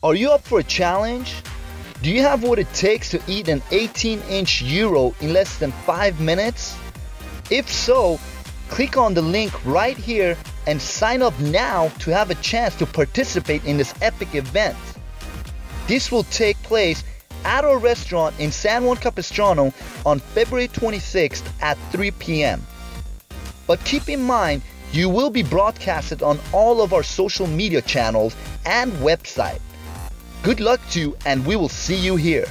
Are you up for a challenge? Do you have what it takes to eat an 18 inch gyro in less than 5 minutes? If so, click on the link right here and sign up now to have a chance to participate in this epic event. This will take place at our restaurant in San Juan Capistrano on February 26th at 3 p.m. But keep in mind, you will be broadcasted on all of our social media channels and website. Good luck to you, and we will see you here.